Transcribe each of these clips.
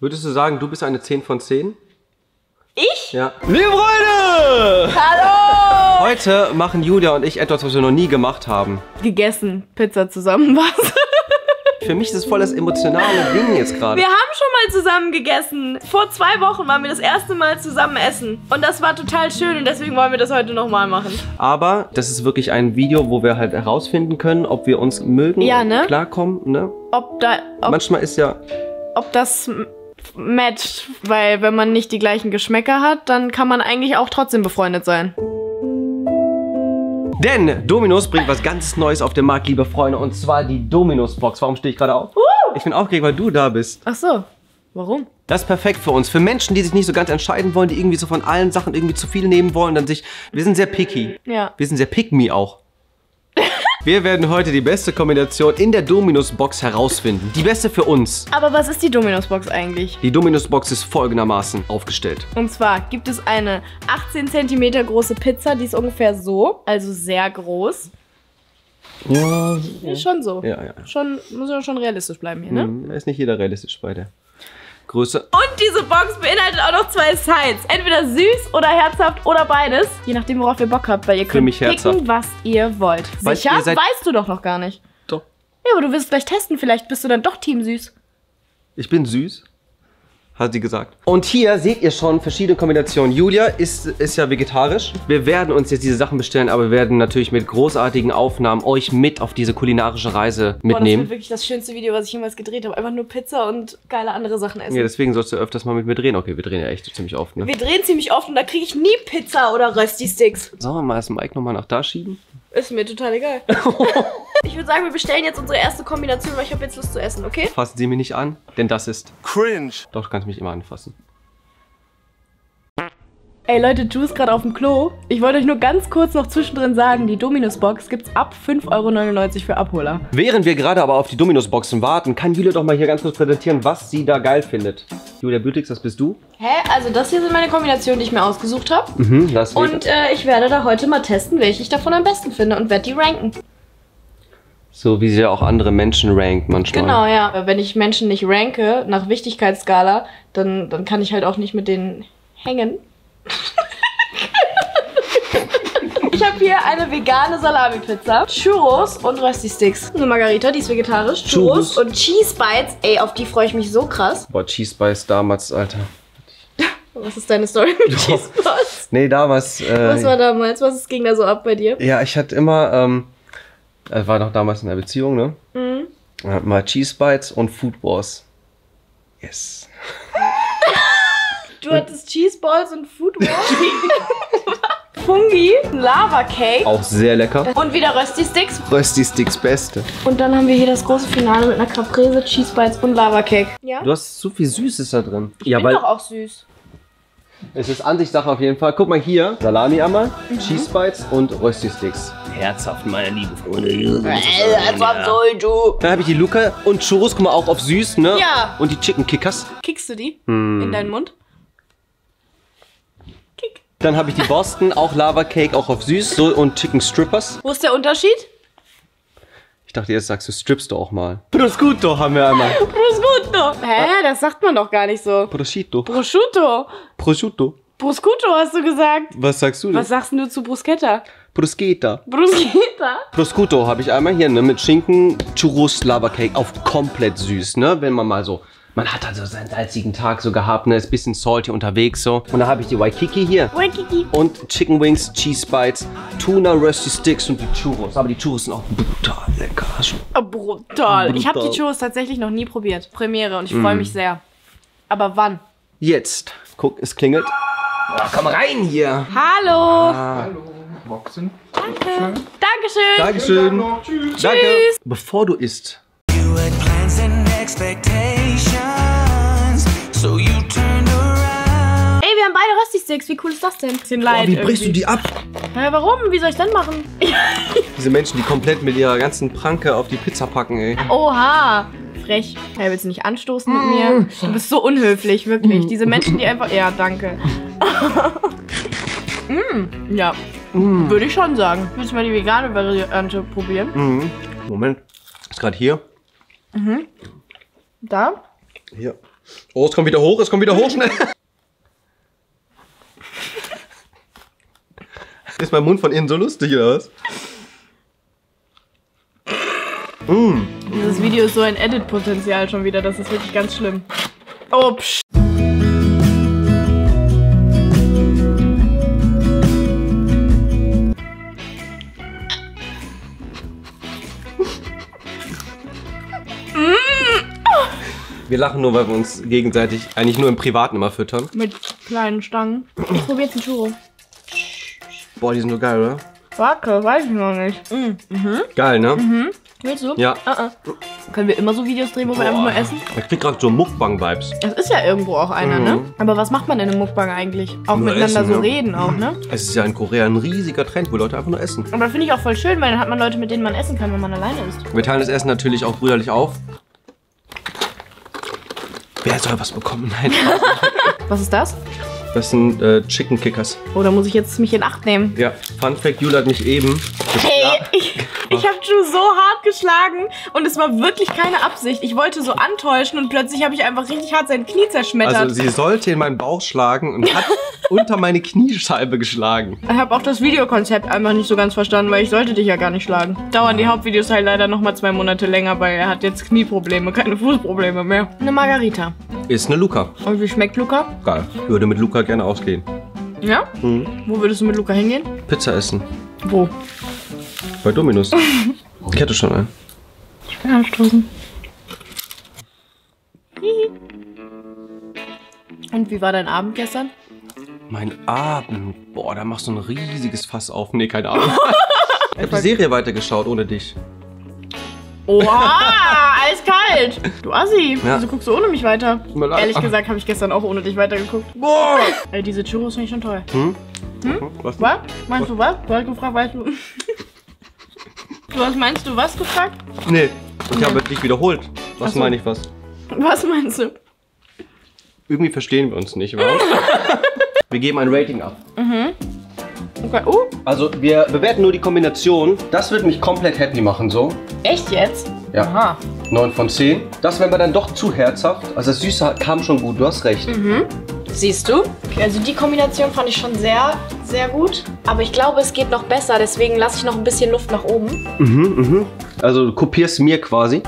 Würdest du sagen, du bist eine 10 von 10? Ich? Ja. Liebe Freunde! Hallo! Heute machen Julia und ich etwas, was wir noch nie gemacht haben. Gegessen. Pizza zusammen was. Für mich ist es voll das emotionale Ding jetzt gerade. Wir haben schon mal zusammen gegessen. Vor zwei Wochen waren wir das erste Mal zusammen essen. Und das war total schön und deswegen wollen wir das heute nochmal machen. Aber das ist wirklich ein Video, wo wir halt herausfinden können, ob wir uns mögen, Ja, ne? klarkommen. Ne? Ob da, ob, Manchmal ist ja ob das matcht. Weil wenn man nicht die gleichen Geschmäcker hat, dann kann man eigentlich auch trotzdem befreundet sein. Denn Dominos bringt was ganz Neues auf den Markt, liebe Freunde, und zwar die Dominos-Box. Warum stehe ich gerade auf? Ich bin aufgeregt, weil du da bist. Ach so. Warum? Das ist perfekt für uns. Für Menschen, die sich nicht so ganz entscheiden wollen, die irgendwie so von allen Sachen irgendwie zu viel nehmen wollen, dann sich. Wir sind sehr picky. Ja. Wir sind sehr pick me auch. Wir werden heute die beste Kombination in der Dominos-Box herausfinden. Die beste für uns. Aber was ist die Dominos-Box eigentlich? Die Dominos-Box ist folgendermaßen aufgestellt. Und zwar gibt es eine 18 cm große Pizza, die ist ungefähr so, also sehr groß. Ja, Ist schon so. ja. ja. Schon, muss ja schon realistisch bleiben hier, ne? Hm, ist nicht jeder realistisch bei der Größe. Und diese Box beinhaltet auch noch zwei Sides. Entweder süß oder herzhaft oder beides. Je nachdem, worauf ihr Bock habt, weil ihr könnt mich picken, herzhaft. was ihr wollt. Weil Sicher? weißt du doch noch gar nicht. Doch. Ja, aber du willst gleich testen. Vielleicht bist du dann doch Team süß. Ich bin süß. Hat sie gesagt. Und hier seht ihr schon verschiedene Kombinationen. Julia ist, ist ja vegetarisch. Wir werden uns jetzt diese Sachen bestellen, aber wir werden natürlich mit großartigen Aufnahmen euch mit auf diese kulinarische Reise Boah, das mitnehmen. wird wirklich das schönste Video, was ich jemals gedreht habe. Einfach nur Pizza und geile andere Sachen essen. ja, deswegen sollst du öfters mal mit mir drehen. Okay, wir drehen ja echt ziemlich oft, ne? Wir drehen ziemlich oft und da kriege ich nie Pizza oder Rösti-Sticks. Sollen wir mal das Mic nochmal nach da schieben? Ist mir total egal. ich würde sagen, wir bestellen jetzt unsere erste Kombination, weil ich habe jetzt Lust zu essen, okay? Fassen Sie mich nicht an, denn das ist... Cringe. Doch, du kannst mich immer anfassen. Ey Leute, Ju ist gerade auf dem Klo. Ich wollte euch nur ganz kurz noch zwischendrin sagen, die Dominus-Box gibt's ab 5,99 Euro für Abholer. Während wir gerade aber auf die Dominos-Boxen warten, kann Julia doch mal hier ganz kurz präsentieren, was sie da geil findet. Julia Beautix, das bist du? Hä? Also das hier sind meine Kombinationen, die ich mir ausgesucht habe. Mhm, das Und äh, ich werde da heute mal testen, welche ich davon am besten finde und werde die ranken. So wie sie ja auch andere Menschen rankt manchmal. Genau, ja. Wenn ich Menschen nicht ranke nach Wichtigkeitsskala, dann, dann kann ich halt auch nicht mit denen hängen. Ich habe hier eine vegane Salami-Pizza, Churros und Rösti-Sticks. Eine Margarita, die ist vegetarisch. Churros, Churros. und Cheese Bites. Ey, auf die freue ich mich so krass. Boah, Cheese Spice damals, Alter. Was ist deine Story mit Cheese Bites? Nee, damals. Äh, Was war damals? Was ging da so ab bei dir? ja, ich hatte immer, ähm, äh, war noch damals in einer Beziehung, ne? Mhm. Mal Cheese Bites und Food Wars. Yes. Du hattest Cheese Balls und Food Wars. Fungi, Lava Cake Auch sehr lecker. und wieder Rösti-Sticks. Rösti Sticks Beste. Und dann haben wir hier das große Finale mit einer Caprese, Cheese Bites und Lava Cake. Ja? Du hast so viel Süßes da drin. ja, bin weil doch auch süß. es ist Ansichtssache auf jeden Fall. Guck mal hier. Salami einmal, Cheese Bites und Rösti Sticks. Herzhaft, meine lieben Freunde. Dann habe ich die Luca und Churros, guck mal, auch auf süß, ne? Ja. Und die Chicken Kickers. Kickst du die Hm. in deinen Mund? Dann habe ich die Boston, auch Lava Cake, auch auf süß. So, und Chicken Strippers. Wo ist der Unterschied? Ich dachte, jetzt sagst du, strippst du auch mal. Prosciutto haben wir einmal. Prosciutto. Hä? Das sagt man doch gar nicht so. Prosciutto. Prosciutto. Prosciutto. Prosciutto hast du gesagt. Was sagst du denn? Was sagst denn du zu Bruschetta? Bruschetta. Bruschetta? Prosciutto habe ich einmal hier, ne, mit Schinken, Churros, Lava Cake auf komplett süß, ne, wenn man mal so, man hat also seinen salzigen Tag so gehabt, ne, ist bisschen salty unterwegs so. Und da habe ich die Waikiki hier. Waikiki. Und Chicken Wings, Cheese Bites, Tuna Rusty Sticks und die Churros. Aber die Churros sind auch brutal lecker. Schon. Oh, brutal. Ich habe Brutal. die Churros tatsächlich noch nie probiert. Premiere und ich freue mich sehr. Aber wann? Jetzt, guck, es klingelt. Oh, komm rein hier. Hallo. Boxen. Dankeschön. Dankeschön. Tschüss. Danke. Bevor du isst, You had plans and expectations, Beide Rösti-Sticks. Wie cool ist das denn? Bisschen leid. wie brichst du irgendwie. die ab? Hä, warum? Wie soll ich denn machen? Diese Menschen, die komplett mit ihrer ganzen Pranke auf die Pizza packen, ey. Oha. Frech. Hey, willst du nicht anstoßen mit mir? Du bist so unhöflich, wirklich. Diese Menschen, die einfach. Ja, danke. mm, ja. Würde ich schon sagen. Willst du mal die vegane Variante probieren? Mhm. Moment. Ist gerade hier. Da? Hier. Oh, es kommt wieder hoch, es kommt wieder hoch, schnell. Ist mein Mund von innen so lustig, oder was? Dieses Video ist so ein Edit-Potenzial schon wieder, das ist wirklich ganz schlimm. Oh, psch. Wir lachen nur, weil wir uns gegenseitig eigentlich nur im Privaten immer füttern. Mit kleinen Stangen. Ich probiere jetzt einen Churro. Boah, die sind so geil, oder? Wacke, weiß ich noch nicht. Geil, ne? Willst du? Ja. Ah, ah. Können wir immer so Videos drehen, wo wir einfach nur essen? Ich krieg gerade so Mukbang-Vibes. Das ist ja irgendwo auch einer, ne? Aber was macht man denn im Mukbang eigentlich? Auch Nur miteinander essen, so ne? reden auch, ne? Es ist ja in Korea ein riesiger Trend, wo Leute einfach nur essen. Aber finde ich auch voll schön, weil dann hat man Leute, mit denen man essen kann, wenn man alleine ist. Wir teilen das Essen natürlich auch brüderlich auf. Wer soll was bekommen? Nein. Was ist das? Das sind äh, Chicken Kickers. Oh, da muss ich jetzt mich in Acht nehmen. Ja, Fun Fact, Jule hat mich eben Hey, ich, ich habe Ju so hart geschlagen und es war wirklich keine Absicht. Ich wollte so antäuschen und plötzlich habe ich einfach richtig hart sein Knie zerschmettert. Also sie sollte in meinen Bauch schlagen und hat unter meine Kniescheibe geschlagen. ich habe auch das Videokonzept einfach nicht so ganz verstanden, weil ich sollte dich ja gar nicht schlagen. Dauern die Hauptvideos halt leider noch mal zwei Monate länger, weil er hat jetzt Knieprobleme, keine Fußprobleme mehr. Eine Margarita. Ist eine Luca. Und wie schmeckt Luca? Geil. Würde mit Luca gerne ausgehen. Ja? Mhm. Wo würdest du mit Luca hingehen? Pizza essen. Wo? Bei Dominus. Ich hätte schon einen. Ich will anstoßen. Und wie war dein Abend gestern? Mein Abend. Boah, da machst du ein riesiges Fass auf. Nee, keine Ahnung. ich hab die Serie weitergeschaut ohne dich. Oha, eiskalt. Du Assi, Ja. wieso guckst du ohne mich weiter? Ehrlich gesagt habe ich gestern auch ohne dich weitergeguckt. Boah! Ey, diese Churros finde ich schon toll. Hm? Was? Was? Meinst du was? Du hast gefragt, weißt du? Du hast, meinst du was gefragt? Nee, ich habe dich wiederholt. Was so. meine ich was? Was meinst du? Irgendwie verstehen wir uns nicht, wa? wir geben ein Rating ab. Okay. Uh, Also, wir bewerten nur die Kombination. Das wird mich komplett happy machen, so. echt jetzt? Ja. Aha. 9 von 10. Das wäre mir dann doch zu herzhaft. Also, das Süße kam schon gut, du hast recht. Siehst du? Also die Kombination fand ich schon sehr, sehr gut. Aber ich glaube, es geht noch besser. Deswegen lasse ich noch ein bisschen Luft nach oben. Mhm, mhm. Also, du kopierst mir quasi.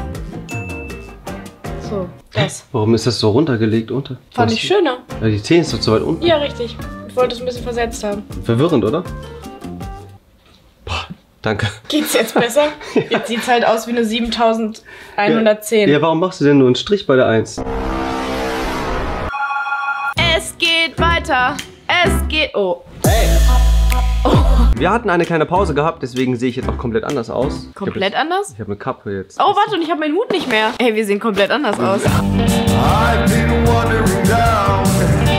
So, das. Warum ist das so runtergelegt unter? Fand Was? ich schöner. Ja, die Zähne ist doch zu weit unten. Ja, richtig. Ich wollte es ein bisschen versetzt haben. Verwirrend, oder? Boah, danke. Geht's jetzt besser? Jetzt sieht's halt aus wie eine 7110. Ja, warum machst du denn nur einen Strich bei der 1? Es geht weiter. Es geht. Oh. Wir hatten eine kleine Pause gehabt, deswegen sehe ich jetzt auch komplett anders aus. Komplett ich hab anders? jetzt, Ich habe eine Kappe jetzt. Oh, warte, und ich habe meinen Hut nicht mehr. Ey, wir sehen komplett anders aus. I've been wandering down.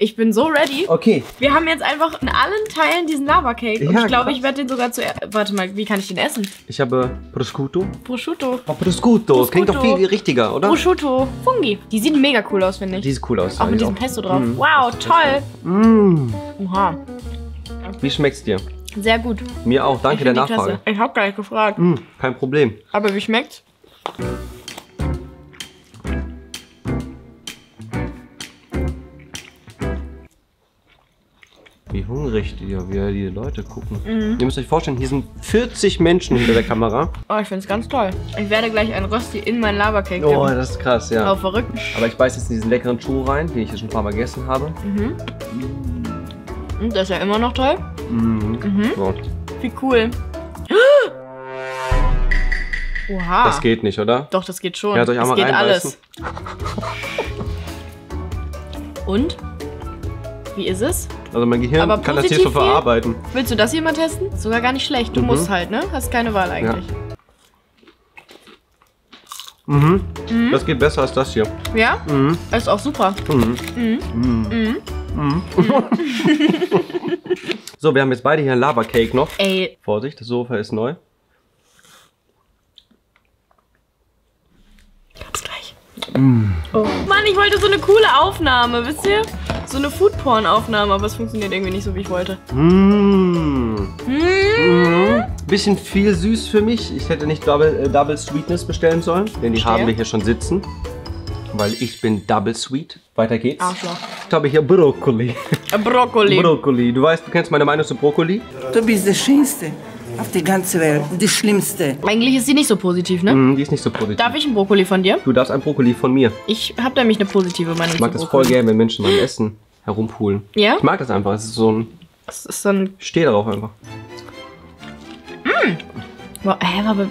Ich bin so ready. Okay. Wir haben jetzt einfach in allen Teilen diesen Lava-Cake. Und Ja, ich glaube, ich werde den sogar zuerst. Warte mal, wie kann ich den essen? Ich habe Prosciutto. Prosciutto. Oh, Prosciutto. Das klingt doch viel richtiger, oder? Prosciutto. Fungi. Die sehen mega cool aus, finde ich. Die sieht cool aus. auch mit diesem Pesto drauf. Wow, toll. Mm. Oha. Wie schmeckt's dir? Sehr gut. Mir auch. Danke der Nachfrage. Ich habe gar nicht gefragt. Mm, kein Problem. Aber wie schmeckt's? Wie hungrig die, wie die Leute gucken. Mhm. Ihr müsst euch vorstellen, hier sind 40 Menschen hinter der Kamera. Oh, ich finde es ganz toll. Ich werde gleich ein Rösti in meinen Lava-Cake Oh, das ist krass, ja. Oh, verrückt. Aber ich beiß jetzt in diesen leckeren Churro rein, den ich hier schon ein paar Mal gegessen habe. Und das ist ja immer noch toll. Mhm. So, Wie cool. Oha. das geht nicht, oder? Doch, das geht schon. Ja, soll ich das einmal geht reinbeißen? alles. Und? Wie ist es? Also mein Gehirn Aber kann das hier so verarbeiten. Willst du das hier mal testen? Sogar gar nicht schlecht. Du Mhm. musst halt, ne? Hast keine Wahl eigentlich. Mhm. Das geht besser als das hier. Ja? Mhm. Ist auch super. So, wir haben jetzt beide hier ein Lava Cake noch. Ey, Vorsicht, das Sofa ist neu. gab's gleich. Oh. Mann, ich wollte so eine coole Aufnahme, wisst ihr? So eine Foodporn-Aufnahme, aber es funktioniert irgendwie nicht so, wie ich wollte. Mmh. Mhm. Bisschen viel süß für mich. Ich hätte nicht Double, äh, Double Sweetness bestellen sollen, denn die Verstehe. haben wir hier schon sitzen. weil ich bin Double Sweet. Weiter geht's. Arschloch. Ich habe hier Brokkoli. Äh, Brokkoli. Brokkoli. Du weißt, du kennst meine Meinung zu Brokkoli? Du bist der Schönste auf der ganzen Welt, die Schlimmste. Eigentlich ist sie nicht so positiv, ne? Hm, die ist nicht so positiv. Darf ich einen Brokkoli von dir? Du darfst ein Brokkoli von mir. Ich habe nämlich eine positive Meinung Ich mag zu das voll Brokkoli. gerne, wenn Menschen beim Essen herumpulen. Ja? Ich mag das einfach. Es ist so ein. Das ist so ein... Ich stehe darauf einfach. Boah, hä, aber...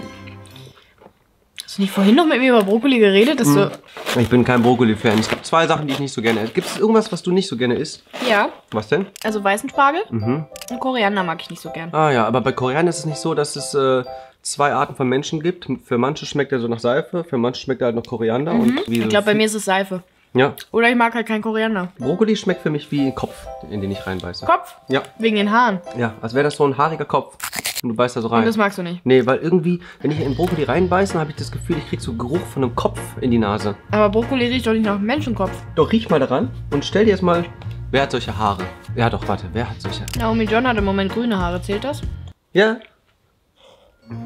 Hast du nicht vorhin noch mit mir über Brokkoli geredet, dass du... Ich bin kein Brokkoli-Fan. Es gibt zwei Sachen, die ich nicht so gerne esse. Gibt es irgendwas, was du nicht so gerne isst? Ja, Was denn? also weißen Spargel Mhm. und Koriander mag ich nicht so gern. Ah ja, aber bei Koreanern ist es nicht so, dass es äh, zwei Arten von Menschen gibt. Für manche schmeckt er so nach Seife, für manche schmeckt er halt nach Koriander. Und wie Mhm. Ich so glaube, bei mir ist es Seife. Ja, Oder ich mag halt keinen Koriander. Brokkoli schmeckt für mich wie ein Kopf, in den ich reinbeiße. Kopf? Ja, Wegen den Haaren. ja, als wäre das so ein haariger Kopf. Und du beißt da so Und rein. das magst du nicht. Nee, weil irgendwie, wenn ich in Brokkoli reinbeiße, habe ich das Gefühl, ich krieg so Geruch von einem Kopf in die Nase. Aber Brokkoli riecht doch nicht nach Menschenkopf. Doch, riech mal daran und stell dir jetzt mal, wer hat solche Haare? Ja, doch, warte, wer hat solche? Naomi John hat im Moment grüne Haare. Zählt das? Ja?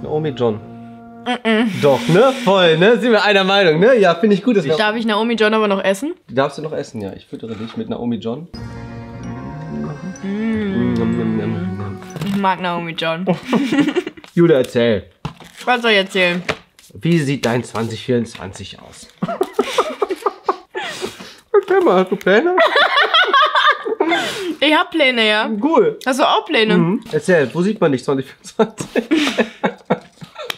Naomi John. Doch, ne? Voll, ne? Sind wir einer Meinung, ne? Ja, finde ich gut. Dass wir Darf ich Naomi John aber noch essen? Darfst du noch essen, ja. Ich füttere dich mit Naomi John. Mm. Ich mag Naomi John. Julia, erzähl. Was soll ich erzählen? Wie sieht dein 2024 aus? Erzähl mal, hast du Pläne? Ich hab Pläne, ja. Cool. Hast du auch Pläne? Mhm. Erzähl, wo sieht man dich 2024?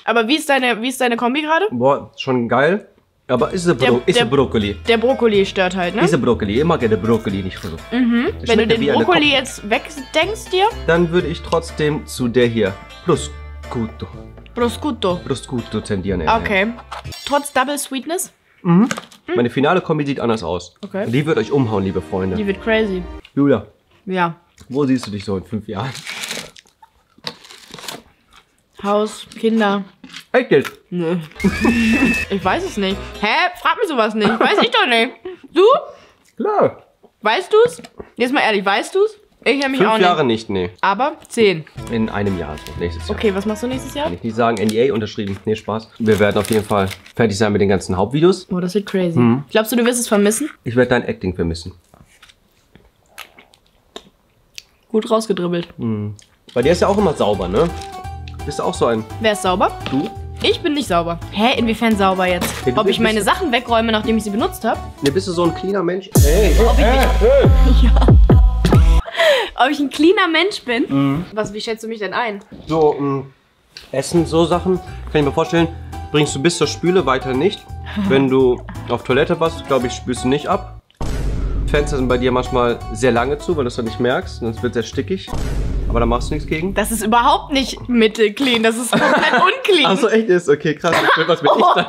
Aber wie ist deine, wie ist deine Kombi gerade? Boah, schon geil. Aber ist es Der- Bro der- Brokkoli? Der Brokkoli stört halt, ne? Ist es Brokkoli? Ich mag gerne Brokkoli nicht so. Mhm. Wenn du ja den Brokkoli jetzt wegdenkst dir, Dann würde ich trotzdem zu der hier. Prosciutto. Prosciutto. Prosciutto tendieren. eher. Okay. Trotz Double Sweetness, Meine finale Kombi sieht anders aus. Okay. Die wird euch umhauen, liebe Freunde. die wird crazy. Julia, Ja. wo siehst du dich so in fünf Jahren? Haus, Kinder. Echt jetzt? Nö. ich weiß es nicht. Hä? Frag mich sowas nicht. Weiß ich doch nicht. Du? Klar. Weißt du's? Jetzt mal ehrlich, weißt du's? Ich nämlich auch Fünf nicht. Jahre nicht, nee. Aber zehn. In einem Jahr, so nächstes Jahr. Okay, was machst du nächstes Jahr? Kann ich nicht sagen, NDA unterschrieben. Nee, Spaß. Wir werden auf jeden Fall fertig sein mit den ganzen Hauptvideos. Oh, das wird crazy. Mhm. Glaubst du, du wirst es vermissen? Ich werde dein Acting vermissen. Gut rausgedribbelt. Bei dir ist ja auch immer sauber, ne? Bist du auch so ein Wer ist sauber? Du? Ich bin nicht sauber. Hä, inwiefern sauber jetzt? Ja, du Ob ich meine Sachen wegräume, nachdem ich sie benutzt habe? Ne, bist du so ein cleaner Mensch? Hey, Ob ich ein cleaner Mensch bin? Mhm. Was, wie schätzt du mich denn ein? so mh, Essen, so Sachen, kann ich mir vorstellen, bringst du bis zur Spüle weiter nicht. Wenn du auf Toilette warst, glaube ich, spülst du nicht ab. Fenster sind bei dir manchmal sehr lange zu, weil du es dann nicht merkst, sonst wird es sehr stickig. Aber da machst du nichts gegen. Das ist überhaupt nicht mittelclean, das ist komplett unclean. Achso, echt ist? Okay, krass. Was bin ich dann?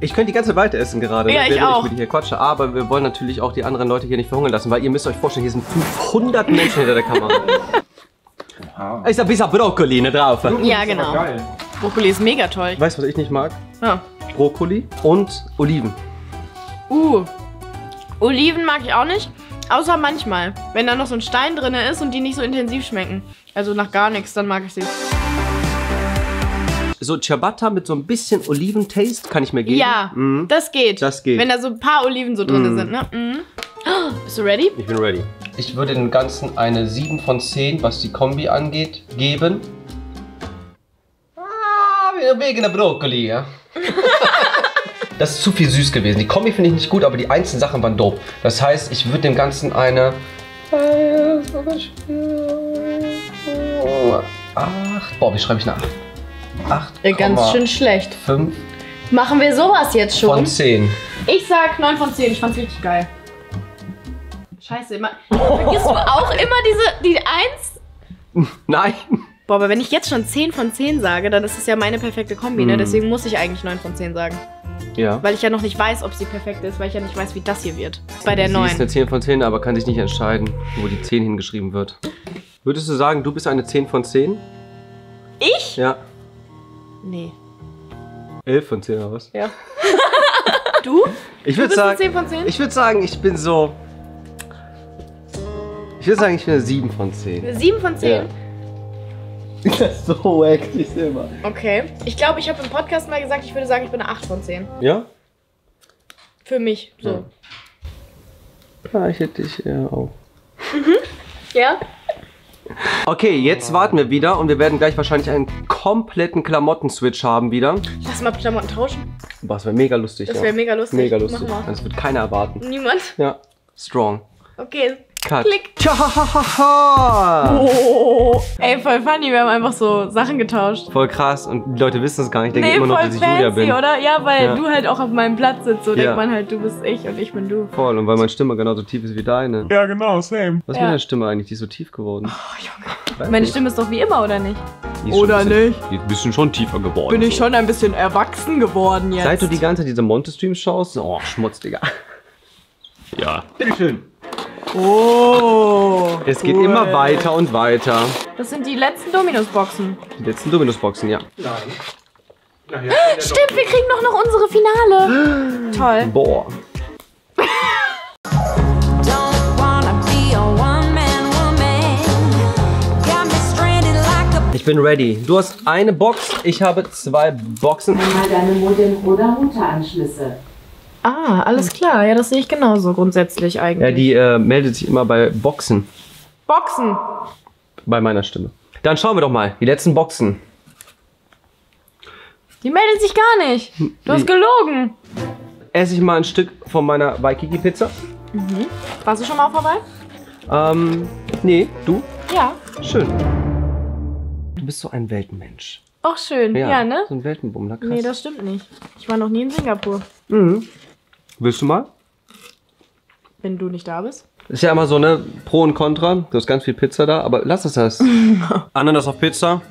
Ich könnte die ganze Zeit weiter essen gerade, Ja, ich während auch. ich mit hier quatsche. Aber wir wollen natürlich auch die anderen Leute hier nicht verhungern lassen, weil ihr müsst euch vorstellen, hier sind 500 Menschen hinter der Kamera. Ist ein bisschen Brokkoli ne, drauf. ja, genau. Brokkoli ist mega toll. Weißt du, was ich nicht mag? Ja. Brokkoli und Oliven. Uh. Oliven mag ich auch nicht. Außer manchmal. Wenn da noch so ein Stein drin ist und die nicht so intensiv schmecken. Also nach gar nichts, dann mag ich sie. So Ciabatta mit so ein bisschen Oliventaste kann ich mir geben. Ja, Mhm. das geht. Das geht. Wenn da so ein paar Oliven so drin sind, ne? Mhm. Oh, Bist du ready? Ich bin ready. Ich würde dem Ganzen eine 7 von 10, was die Kombi angeht, geben. Ah, wegen der Brokkoli, ja. Das ist zu viel süß gewesen. Die Kombi finde ich nicht gut, aber die einzelnen Sachen waren dope. Das heißt, ich würde dem Ganzen eine. Acht. Boah, wie schreibe ich eine 8? 8. Äh, Ganz schön schlecht. 5 Machen wir sowas jetzt von schon? 10. Ich sag 9 von 10. Ich fand's richtig geil. Scheiße, immer. Vergisst du auch immer diese, die 1? Nein. Boah, aber wenn ich jetzt schon 10 von 10 sage, dann ist es ja meine perfekte Kombi, ne? Mm. Deswegen muss ich eigentlich 9 von 10 sagen. Ja. Weil ich ja noch nicht weiß, ob sie perfekt ist, weil ich ja nicht weiß, wie das hier wird. Bei der Sie 9. ist eine 10 von 10, aber kann sich nicht entscheiden, wo die 10 hingeschrieben wird. Würdest du sagen, du bist eine 10 von 10? Ich? Ja. Nee. 11 von 10 oder was? Ja. du? Ich Du würde eine sagen, 10 von 10? ich würde sagen, ich bin so. Ich würde sagen, ich bin eine 7 von 10. 7 von 10? Ja. Das ist so wack, ich immer. Okay. Ich glaube, ich habe im Podcast mal gesagt, ich würde sagen, ich bin eine 8 von 10. Ja? Für mich. So. Ja, ich hätte dich äh, auch. Ja? Okay, jetzt warten wir wieder und wir werden gleich wahrscheinlich einen kompletten Klamotten-Switch haben wieder. Lass mal Klamotten tauschen. Boah, das wäre mega lustig. Das ja. wäre mega lustig. Mega lustig. Mach mal. Das wird keiner erwarten. Niemand? Ja, strong. Okay. Cut. Klick. Oh. Ey, voll funny. Wir haben einfach so Sachen getauscht. Voll krass und die Leute wissen es gar nicht. Denken Nee, immer noch, voll dass ich Julia fancy, bin. oder? Ja, weil Ja. du halt auch auf meinem Platz sitzt. So Ja. denkt man halt, du bist ich und ich bin du. Voll, und weil meine Stimme genauso tief ist wie deine. Ja, genau, same. Was ist Ja. mit deiner Stimme eigentlich? Die ist so tief geworden. Weiß Meine nicht. Stimme ist doch wie immer, oder nicht? Die ist schon Oder bisschen, nicht? Die ist ein bisschen schon tiefer geworden. Bin ich schon ein bisschen erwachsen geworden jetzt. Seit du die ganze Zeit diese Monte-Streams schaust, oh, Schmutz, Digga. Ja. Bitteschön. Oh. Es geht cool. immer weiter und weiter. Das sind die letzten Dominus-Boxen. Die letzten Dominus-Boxen, ja. Stimmt, wir kriegen doch noch unsere Finale. Toll. Boah. Ich bin ready. Du hast eine Box, ich habe zwei Boxen. mal deine Modem- oder Routeranschlüsse. Ah, alles klar. Ja, das sehe ich genauso grundsätzlich eigentlich. Ja, die äh, meldet sich immer bei Boxen. Boxen. Bei meiner Stimme. Dann schauen wir doch mal. Die letzten Boxen. Die meldet sich gar nicht. Du hast gelogen. Esse ich mal ein Stück von meiner Waikiki-Pizza. Warst du schon mal vorbei? Ähm, nee, du? Ja. Schön. Du bist so ein Weltenmensch. Auch schön. Ja, ne? So ein Weltenbummler, krass. Nee, das stimmt nicht. Ich war noch nie in Singapur, Willst du mal? wenn du nicht da bist. Ist ja immer so, ne? Pro und Contra. Du hast ganz viel Pizza da, aber lass es das. Ananas auf Pizza?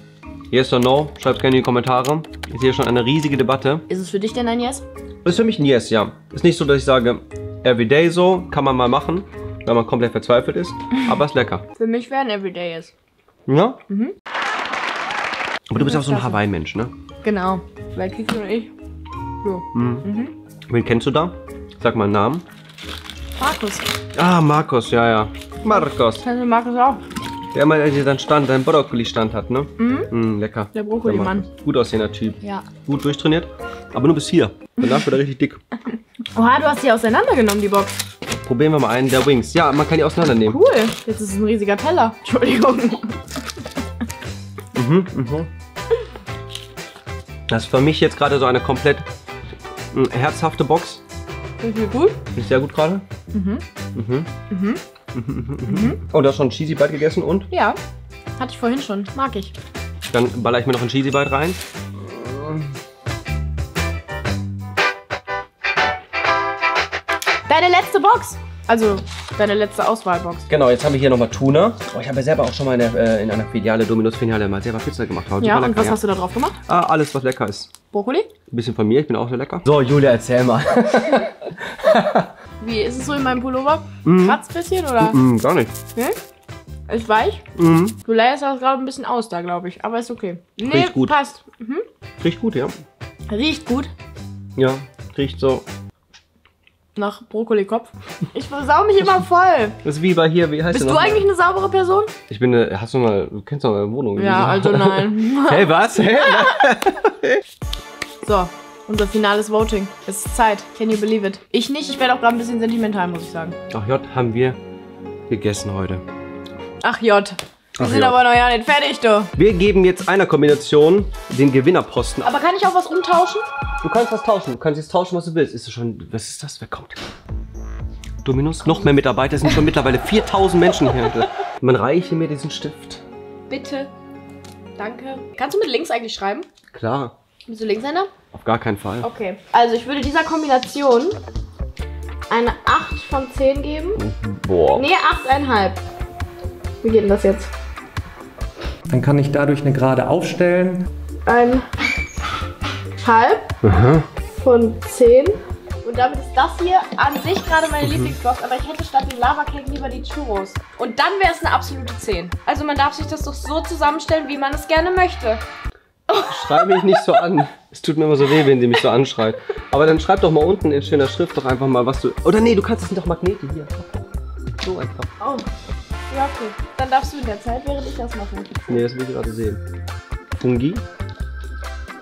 Yes or no? Schreibt gerne in die Kommentare. Ich sehe schon eine riesige Debatte. Ist es für dich denn ein Yes? Ist für mich ein Yes, ja. Ist nicht so, dass ich sage, everyday so, kann man mal machen, wenn man komplett verzweifelt ist. Aber ist lecker. Für mich wäre ein Everyday Yes. Ja? Aber du bist auch so ein Hawaii-Mensch, ne? Genau. Weil Kiki und ich. So. Wen kennst du da? Sag mal einen Namen. Markus. Ah, Markus, ja, ja. Markus. Kennst du Markus auch? Der mal der dann Stand, dein Brokkoli-Stand hat, ne? Mhm. lecker. Der Brokkoli-Mann. Gut aussehender Typ. Ja. Gut durchtrainiert. Aber nur bis hier. Danach wird er richtig dick. Oha, du hast die auseinandergenommen, die Box. Probieren wir mal einen der Wings. Ja, man kann die auseinandernehmen. Cool. Jetzt ist es ein riesiger Teller. Entschuldigung. Das ist für mich jetzt gerade so eine komplett mm, herzhafte Box. Ist mir gut? Ich sehr gut gerade. Mhm. Mhm. Mhm. Mhm. Oh, du hast schon ein Cheesy Bite gegessen und? Ja. Hatte ich vorhin schon. Mag ich. Dann baller ich mir noch ein Cheesy Bite rein. Deine letzte Box. Also, deine letzte Auswahlbox. Genau, jetzt haben wir hier nochmal Tuna. Oh, ich habe ja selber auch schon mal in, der, äh, in einer Filiale, Dominus-Filiale, mal selber Pizza gemacht. War Ja, und lecker, was hast du da drauf gemacht? Ah, alles, was lecker ist. Brokkoli? Ein bisschen von mir, ich bin auch sehr lecker. So, Julia, erzähl mal. Wie ist es so in meinem Pullover? Kratzt ein bisschen oder? mm, gar nicht. Ne? Ist weich? Mhm. Du leierst das gerade ein bisschen aus da, glaube ich. Aber ist okay. Nee, Riecht gut. passt. Mhm. Riecht gut, ja. Riecht gut. Ja, riecht so. Nach Brokkolikopf. Ich versau mich immer voll. Das ist wie bei hier, wie heißt Bist du noch? eigentlich eine saubere Person? Ich bin, eine, hast du mal, du kennst doch meine Wohnung. Ja, also nein. Hey, was? Hey, So, unser finales Voting. Es ist Zeit. Can you believe it? Ich nicht. Ich werde auch gerade ein bisschen sentimental, muss ich sagen. Ach J, haben wir gegessen heute. Ach J. Wir Ach sind J. aber noch ja nicht fertig, du. Wir geben jetzt einer Kombination den Gewinnerposten ab. Aber kann ich auch was umtauschen? Du kannst was tauschen. Du kannst jetzt tauschen, was du willst. Ist das schon, was ist das? Wer kommt? Dominus? Noch mehr Mitarbeiter. Es sind schon mittlerweile 4000 Menschen hier. Man reiche mir diesen Stift. Bitte. Danke. Kannst du mit links eigentlich schreiben? Klar, Bist du Linkshänder? auf gar keinen Fall. Okay. Also ich würde dieser Kombination eine 8 von 10 geben. Boah. Nee, 8,5. Wie geht denn das jetzt? Dann kann ich dadurch eine Gerade aufstellen. Ein halb von 10. Und damit ist das hier an sich gerade meine Lieblingsbox, aber ich hätte statt den Lava Cake lieber die Churros. Und dann wäre es eine absolute 10. Also man darf sich das doch so zusammenstellen, wie man es gerne möchte. Schrei mich nicht so an. Es tut mir immer so weh, wenn sie mich so anschreit. Aber dann schreib doch mal unten in schöner Schrift doch einfach mal, was du. Oder nee, du kannst, es doch Magnete hier. So einfach. Oh. Okay. Dann darfst du in der Zeit, während ich das mache. Nee, das will ich gerade sehen. Fungi.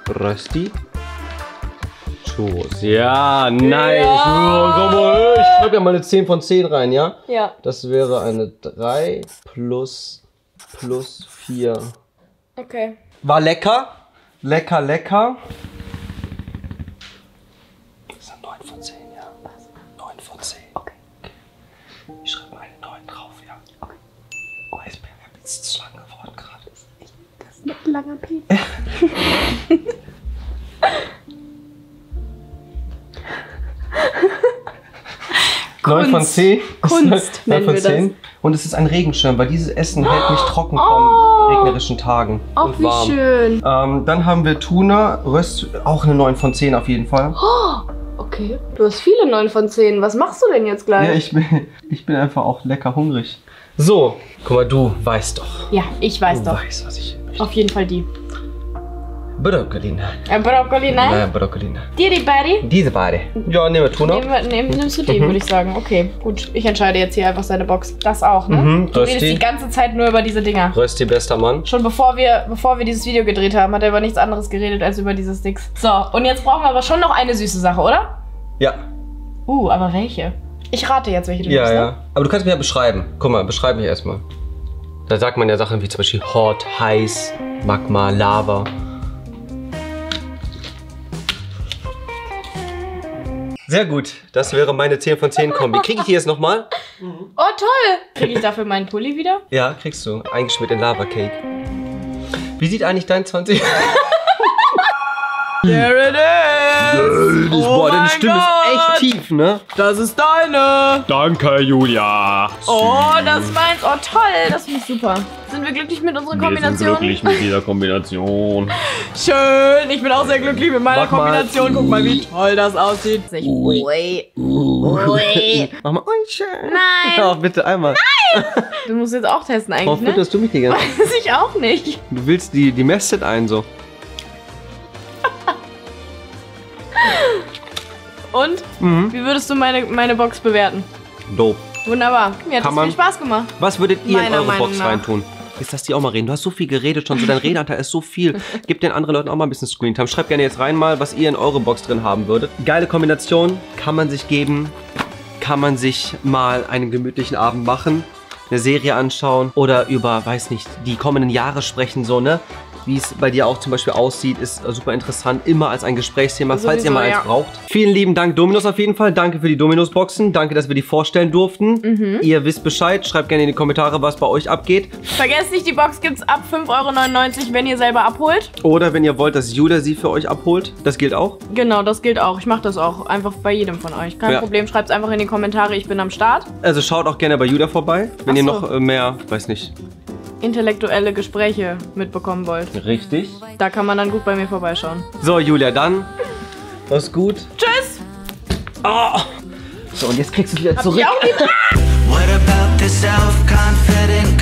Rösti. Churros. Ja, nice. Ja. ich schreibe ja mal eine 10 von 10 rein, ja? Ja. Das wäre eine 3 plus plus 4. Okay. War lecker. Lecker, lecker. Ein bisschen zu lang geworden gerade. Mit langer P. 9 von 10. Kunst Neun nennen von wir das. 10. Und es ist ein Regenschirm, weil dieses Essen hält mich trocken von regnerischen Tagen. Ach, und wie warm. schön. Ähm, dann haben wir Tuna, Röst, auch eine 9 von 10 auf jeden Fall. Okay. Du hast viele 9 von 10. Was machst du denn jetzt gleich? Ja, ich bin, ich bin einfach auch lecker hungrig. So, guck mal, du weißt doch. Ja, ich weiß Du doch. weißt, was ich möchte. Auf jeden Fall die. Broccolina. Äh, Brokkoli, nein? Ja, Broccolina. Dir die Buddy? Diese beide. Ja, nehmen wir Tuna. Nehmen wir, nehm, nimmst du die, Mhm. würde ich sagen. Okay, gut. Ich entscheide jetzt hier einfach seine Box. Das auch, ne? Mhm, du redest die ganze Zeit nur über diese Dinger. Rösti, bester Mann. Schon bevor wir, bevor wir dieses Video gedreht haben, hat er über nichts anderes geredet als über diese Sticks. So, und jetzt brauchen wir aber schon noch eine süße Sache, oder? Ja, Uh, aber welche? Ich rate jetzt, welche du ja, nimmst, ja. ne? Aber du kannst mir ja beschreiben. Guck mal, beschreib mich erstmal. Da sagt man ja Sachen wie zum Beispiel hot, heiß, Magma, Lava. Sehr gut. Das wäre meine 10 von 10 Kombi. Kriege ich die jetzt nochmal? Oh, toll! Kriege ich dafür meinen Pulli wieder? Ja, kriegst du. Eingeschmiert in Lava Cake. Wie sieht eigentlich dein 20? There it is! Boah, deine Stimme ist echt tief, ne? Das ist deine! Danke, Julia. Oh, das ist meins. Oh, toll. Das finde ich super. Sind wir glücklich mit unserer Wir sind Kombination? glücklich mit dieser Kombination. Schön. Ich bin auch sehr glücklich mit meiner Mach mal. Kombination. Guck mal, wie toll das aussieht. Ui. Ui. Mach mal. Oh, schön. Nein. Ja, bitte einmal. Du musst jetzt auch testen Warum eigentlich, ne? fütterst du mich die ganze Zeit? Weiß ich auch nicht. Du willst die, die Messet ein so. Und? Mhm. Wie würdest du meine, meine Box bewerten? Doof. Wunderbar. Mir hat Kann man- viel Spaß gemacht. Was würdet ihr in Meiner eure Meinung Box nach. reintun? Jetzt lass die auch mal reden. Du hast so viel geredet schon, so dein Redeanteil ist so viel. Gib den anderen Leuten auch mal ein bisschen Screentime. Schreibt gerne jetzt rein mal, was ihr in eure Box drin haben würdet. Geile Kombination, kann man sich geben. Kann man sich mal einen gemütlichen Abend machen, eine Serie anschauen oder über, weiß nicht, die kommenden Jahre sprechen, so, ne? Wie es bei dir auch zum Beispiel aussieht, ist super interessant. Immer als ein Gesprächsthema, falls ihr Sowieso, mal eins ja. braucht. Vielen lieben Dank, Dominos auf jeden Fall. Danke für die Dominos-Boxen. Danke, dass wir die vorstellen durften. Mhm. Ihr wisst Bescheid. Schreibt gerne in die Kommentare, was bei euch abgeht. Vergesst nicht, die Box gibt's ab 5,99 Euro, wenn ihr selber abholt. Oder wenn ihr wollt, dass Julia sie für euch abholt. Das gilt auch. Genau, das gilt auch. Ich mache das auch einfach bei jedem von euch. Kein Ja. Problem, schreibt's einfach in die Kommentare. Ich bin am Start. Also schaut auch gerne bei Julia vorbei, wenn Ach ihr so. noch äh, mehr, weiß nicht. Intellektuelle Gespräche mitbekommen wollt. Richtig. Da kann man dann gut bei mir vorbeischauen. So, Julia, dann. Mach's gut. Tschüss! So, und jetzt kriegst du wieder zurück. What about the self-confident